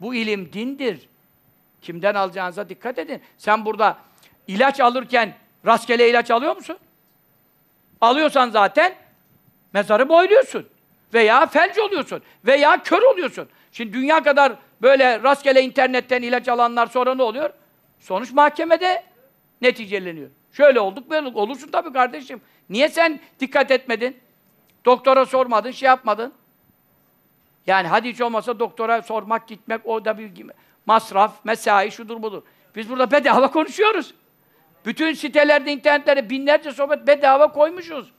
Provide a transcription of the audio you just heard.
Bu ilim dindir. Kimden alacağınıza dikkat edin. Sen burada ilaç alırken rastgele ilaç alıyor musun? Alıyorsan zaten mezarı boyluyorsun. Veya felç oluyorsun. Veya kör oluyorsun. Şimdi dünya kadar böyle rastgele internetten ilaç alanlar sonra ne oluyor? Sonuç mahkemede neticeleniyor. Şöyle olduk böyle olduk. Olursun tabii kardeşim. Niye sen dikkat etmedin? Doktora sormadın, şey yapmadın. Yani hadi hiç olmasa doktora sormak, gitmek, o da bir masraf, mesai, şudur budur. Biz burada bedava konuşuyoruz. Bütün sitelerde, internetlerde binlerce sohbet bedava koymuşuz.